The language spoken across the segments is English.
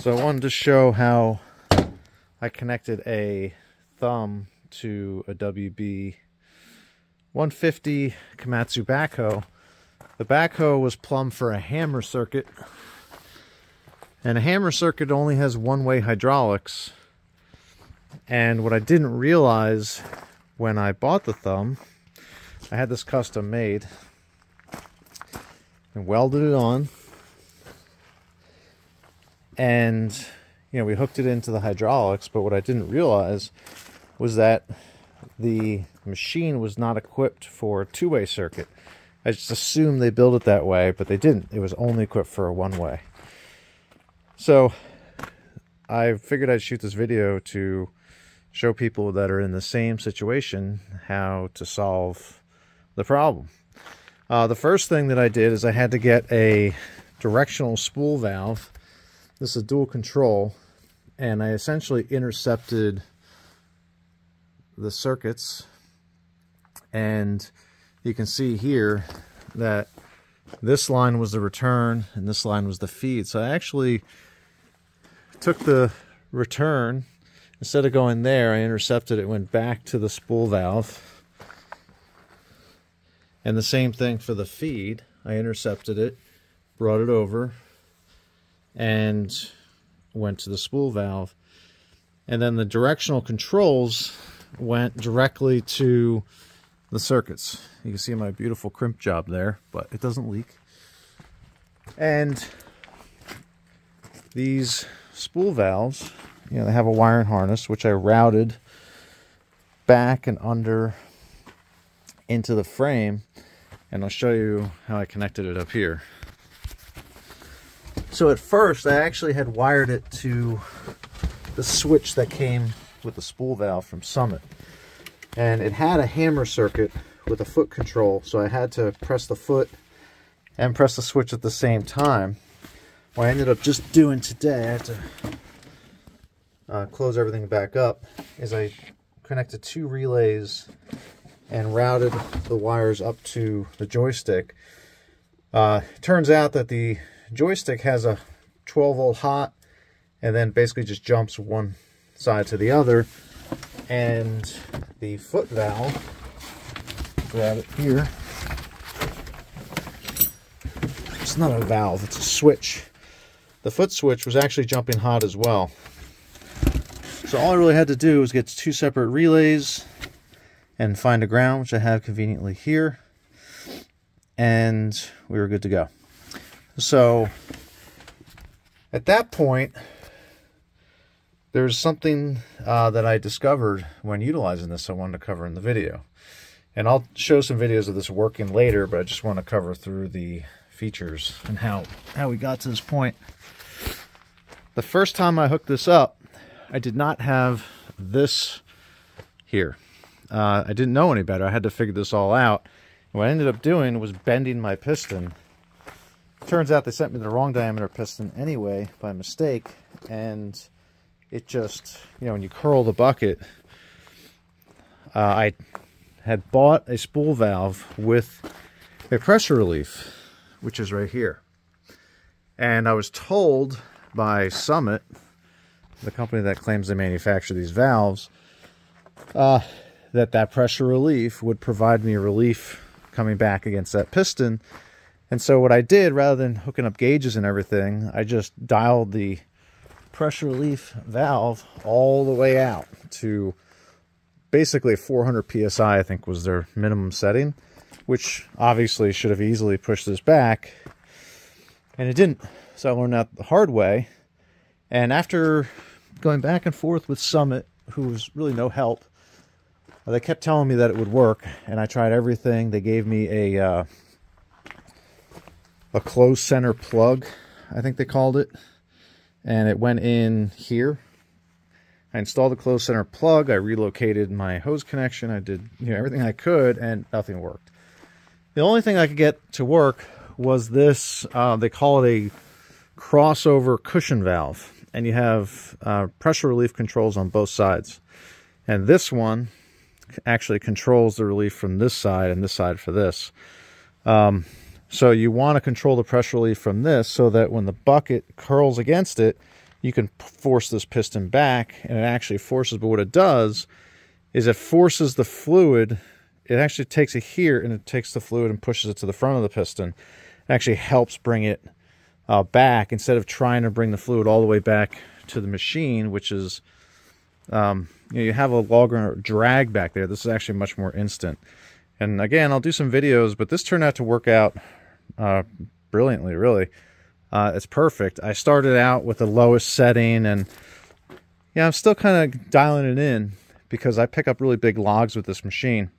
So I wanted to show how I connected a thumb to a WB 150 Komatsu backhoe. The backhoe was plumbed for a hammer circuit. And a hammer circuit only has one-way hydraulics. And what I didn't realize when I bought the thumb, I had this custom made and welded it on and you know we hooked it into the hydraulics but what i didn't realize was that the machine was not equipped for a two-way circuit. I just assumed they built it that way but they didn't. It was only equipped for a one-way. So i figured i'd shoot this video to show people that are in the same situation how to solve the problem. Uh, the first thing that i did is i had to get a directional spool valve this is dual control, and I essentially intercepted the circuits, and you can see here that this line was the return and this line was the feed. So I actually took the return, instead of going there, I intercepted it, went back to the spool valve. And the same thing for the feed. I intercepted it, brought it over, and went to the spool valve. And then the directional controls went directly to the circuits. You can see my beautiful crimp job there, but it doesn't leak. And these spool valves, you know, they have a wiring harness, which I routed back and under into the frame. And I'll show you how I connected it up here. So at first, I actually had wired it to the switch that came with the spool valve from Summit. And it had a hammer circuit with a foot control, so I had to press the foot and press the switch at the same time. What I ended up just doing today, I had to uh, close everything back up, is I connected two relays and routed the wires up to the joystick. Uh, turns out that the joystick has a 12 volt hot and then basically just jumps one side to the other. And the foot valve, grab it here. It's not a valve, it's a switch. The foot switch was actually jumping hot as well. So all I really had to do was get two separate relays and find a ground, which I have conveniently here. And we were good to go. So at that point, there's something uh, that I discovered when utilizing this I wanted to cover in the video. And I'll show some videos of this working later, but I just want to cover through the features and how, how we got to this point. The first time I hooked this up, I did not have this here. Uh, I didn't know any better. I had to figure this all out. what I ended up doing was bending my piston turns out they sent me the wrong diameter piston anyway by mistake and it just you know when you curl the bucket uh, I had bought a spool valve with a pressure relief which is right here. And I was told by Summit the company that claims they manufacture these valves uh, that that pressure relief would provide me relief coming back against that piston and so what I did, rather than hooking up gauges and everything, I just dialed the pressure relief valve all the way out to basically 400 psi, I think was their minimum setting, which obviously should have easily pushed this back, and it didn't. So I learned that the hard way. And after going back and forth with Summit, who was really no help, they kept telling me that it would work, and I tried everything. They gave me a uh, a closed center plug, I think they called it. And it went in here. I installed the closed center plug. I relocated my hose connection. I did you know, everything I could, and nothing worked. The only thing I could get to work was this, uh, they call it a crossover cushion valve. And you have uh, pressure relief controls on both sides. And this one actually controls the relief from this side and this side for this. Um, so you want to control the pressure relief from this so that when the bucket curls against it, you can force this piston back and it actually forces, but what it does is it forces the fluid, it actually takes it here and it takes the fluid and pushes it to the front of the piston. It actually helps bring it uh, back instead of trying to bring the fluid all the way back to the machine, which is, um, you know, you have a longer drag back there. This is actually much more instant. And again, I'll do some videos, but this turned out to work out uh, brilliantly, really. Uh, it's perfect. I started out with the lowest setting and yeah, I'm still kind of dialing it in because I pick up really big logs with this machine.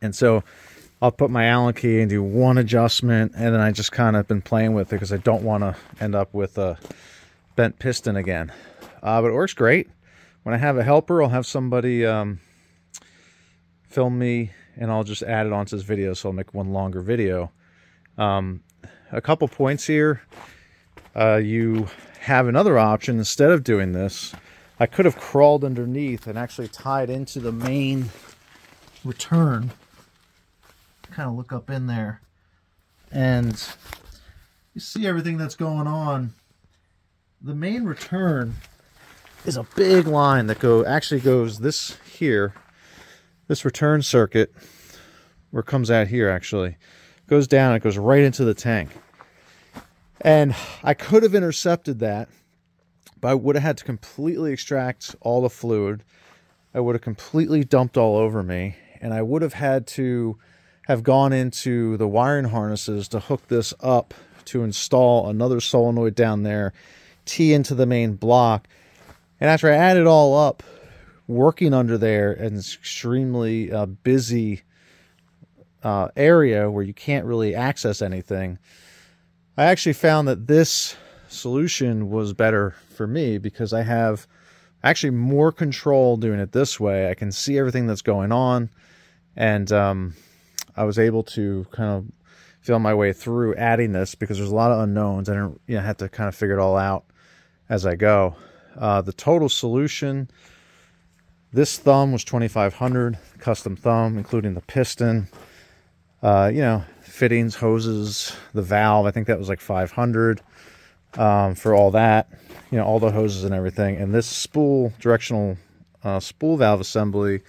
And so I'll put my Allen key and do one adjustment and then I just kind of been playing with it because I don't want to end up with a bent piston again. Uh, but it works great. When I have a helper, I'll have somebody um, film me and I'll just add it onto this video so I'll make one longer video. Um, a couple points here. Uh, you have another option instead of doing this. I could have crawled underneath and actually tied into the main return. Kind of look up in there. And you see everything that's going on. The main return is a big line that go actually goes this here, this return circuit, where it comes out here actually goes down, it goes right into the tank. And I could have intercepted that, but I would have had to completely extract all the fluid. I would have completely dumped all over me, and I would have had to have gone into the wiring harnesses to hook this up to install another solenoid down there, tee into the main block. And after I add it all up, working under there and extremely uh, busy uh, area where you can't really access anything, I actually found that this solution was better for me because I have actually more control doing it this way. I can see everything that's going on, and um, I was able to kind of feel my way through adding this because there's a lot of unknowns. I don't you know, have to kind of figure it all out as I go. Uh, the total solution, this thumb was 2500 custom thumb, including the piston, uh, you know, fittings, hoses, the valve. I think that was like 500 um, for all that, you know, all the hoses and everything. And this spool, directional uh, spool valve assembly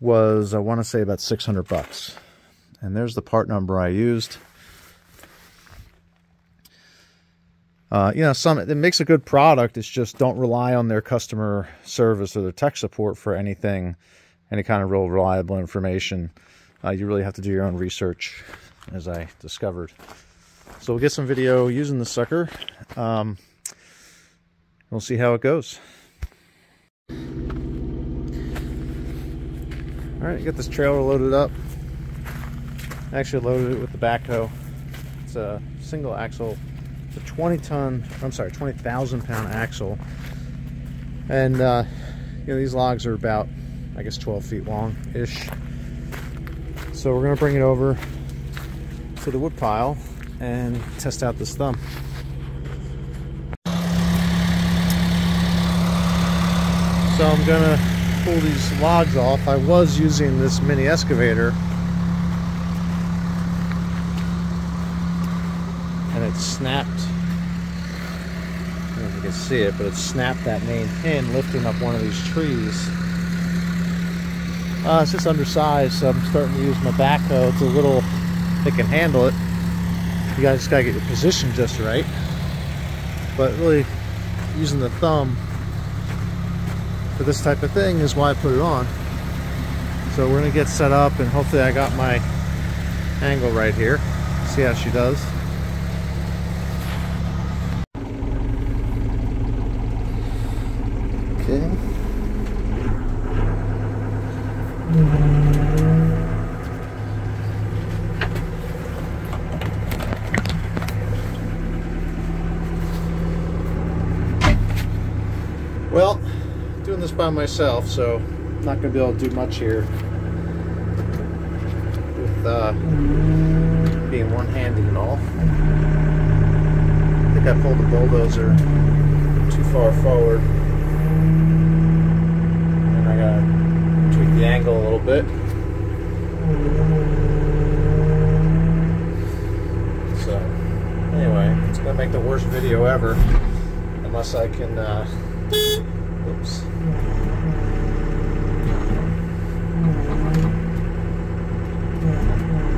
was, I want to say about 600 bucks. And there's the part number I used. Uh, you know, Summit makes a good product. It's just don't rely on their customer service or their tech support for anything, any kind of real reliable information uh, you really have to do your own research, as I discovered. So we'll get some video using the sucker. Um, we'll see how it goes. All right, get this trailer loaded up. I actually loaded it with the backhoe. It's a single axle, it's a 20 ton, I'm sorry, 20,000 pound axle. And, uh, you know, these logs are about, I guess, 12 feet long-ish. So we're gonna bring it over to the wood pile and test out this thumb. So I'm gonna pull these logs off. I was using this mini excavator and it snapped I don't know if you can see it, but it snapped that main pin lifting up one of these trees uh, it's just undersized, so I'm starting to use my backhoe. It's a little, it can handle it. You guys just gotta get your position just right. But really, using the thumb for this type of thing is why I put it on. So we're gonna get set up and hopefully I got my angle right here. See how she does. Okay. Well, doing this by myself, so I'm not going to be able to do much here with uh, being one-handed and all. I think I pulled the bulldozer too far forward. And I got to tweak the angle a little bit. So, anyway, it's going to make the worst video ever unless I can, uh, oops.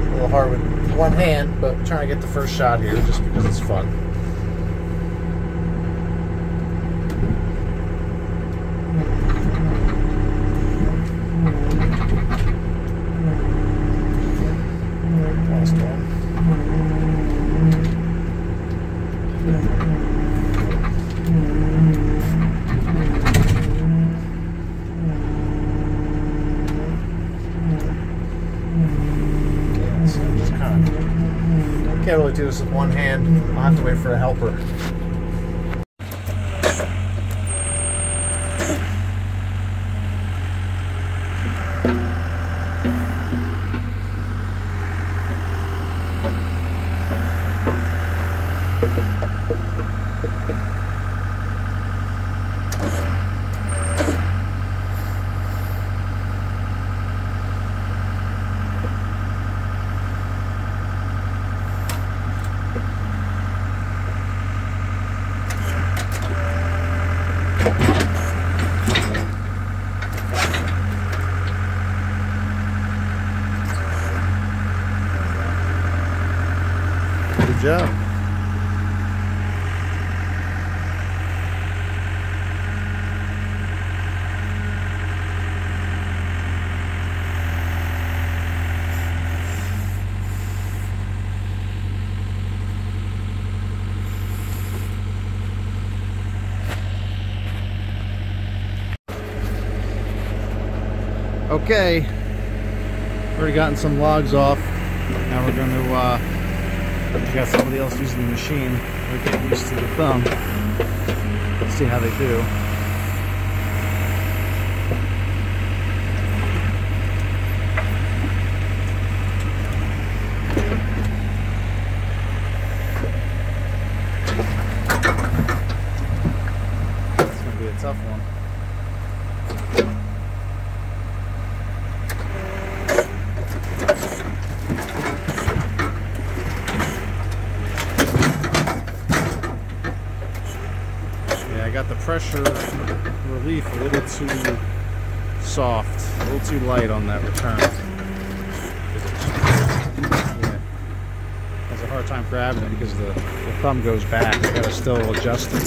A little hard with one hand, but trying to get the first shot here just because it's fun. Last one. Yeah, so just kind of can't really do this with one hand. I'll have to wait for a helper. Good job. Okay, already gotten some logs off. Now we're going to uh, we got somebody else using the machine. We're getting used to the thumb. Let's see how they do. It's gonna be a tough one. Yeah, I got the pressure relief a little too soft, a little too light on that return. Yeah. Has a hard time grabbing it because the, the thumb goes back. I gotta still adjust it.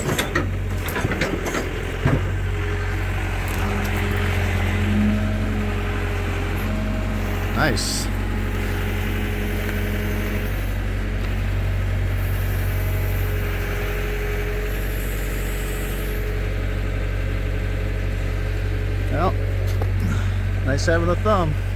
Nice having a thumb.